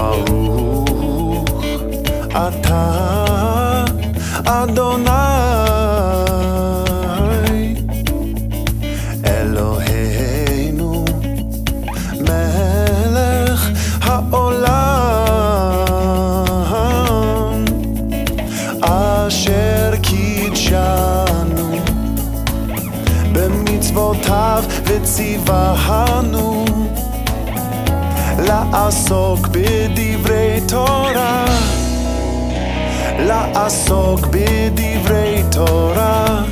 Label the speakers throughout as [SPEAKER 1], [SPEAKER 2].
[SPEAKER 1] ברוך אתה אדוני אלוהינו מלך העולם אשר קידשנו במצוותיו וציוונו לעסוק בדברי תורה. לעסוק בדברי תורה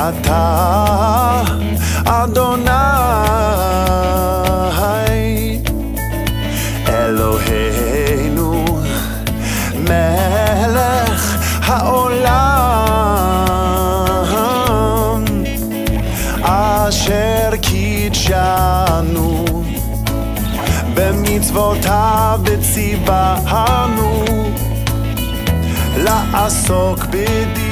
[SPEAKER 1] atah Adonai Eloheinu melech העולם אשר קידשנו במצוותיו וציוונו לעסוק בדיוק